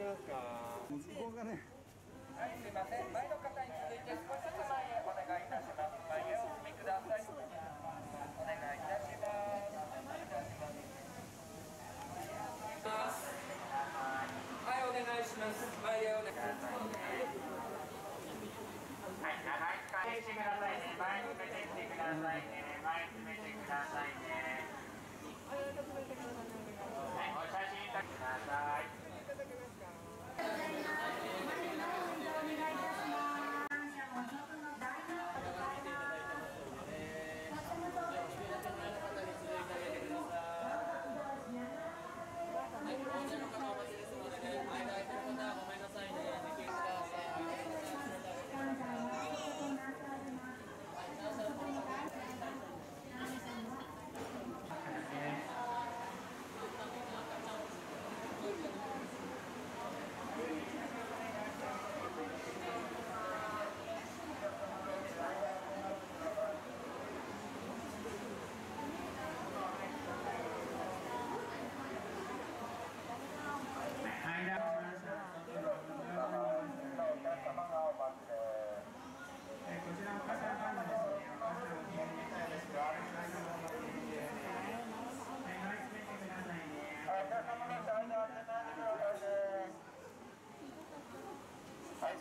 きますか向こうがねはい、すみません。前の方に続いて少しずつ前へお願いいたします。前へお進みください。お願いいたします。はい、お願いします。前へお願いしますはい、長い使いしてくださいね。前に詰めてきてくださいね。前に詰めてくださいね。はい、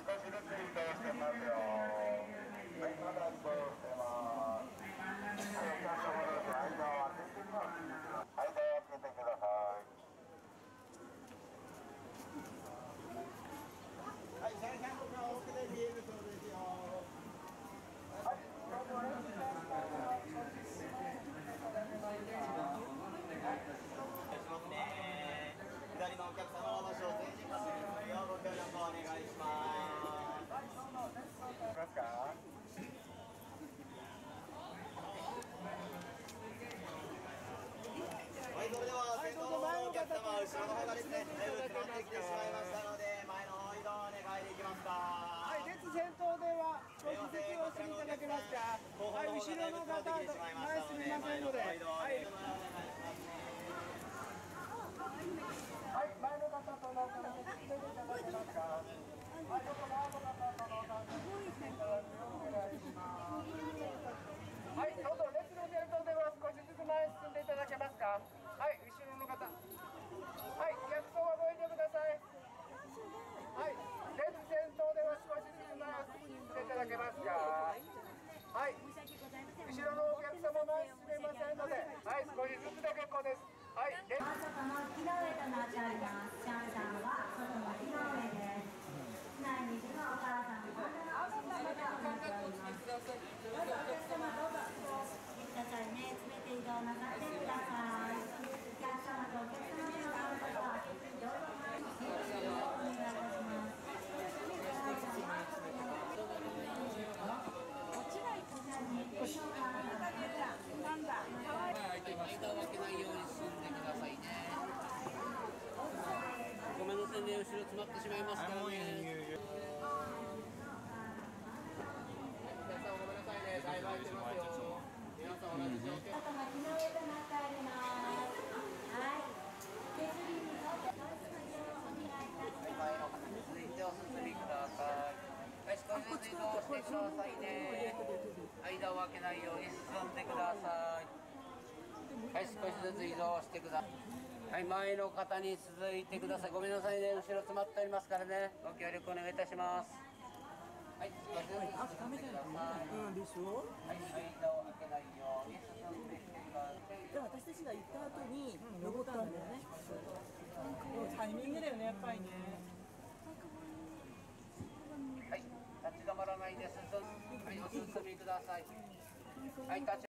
は後ろの方がですね、だいぶ詰まってきてしまいましたので、前の方移動お願いできますか？はい、列先頭では少しずつお進みいただけますか？はい、後ろの方、前すみませんので。はい。はい、5つで結構です。はい。の木の上となっております。後ろ詰まってしまいますからね。皆さんごめんなさいね、だい。ぶ空いてますよ。皆さん同じ条件。外が木の上となっております。はい。手すりに沿ってどうぞお願い。い。たします。前の方に続い。てお進みください。はい、少しずつ移動してください。ね。間を空けない。ように進んでください。はい、少しずつ移動してください。はい、前の方に続いてください。ごめんなさいね、後ろ詰まっておりますからね。ご協力お願いいたします。はい、少しずつ進んでください。うんでしょはい、間を空けないように進んできてください。で私たちが行った後に登ったんだよねでもタイミングだよねやっぱりねはい、立ち止まらないで進ん、はい、お進みください。はい、立ち